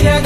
Nina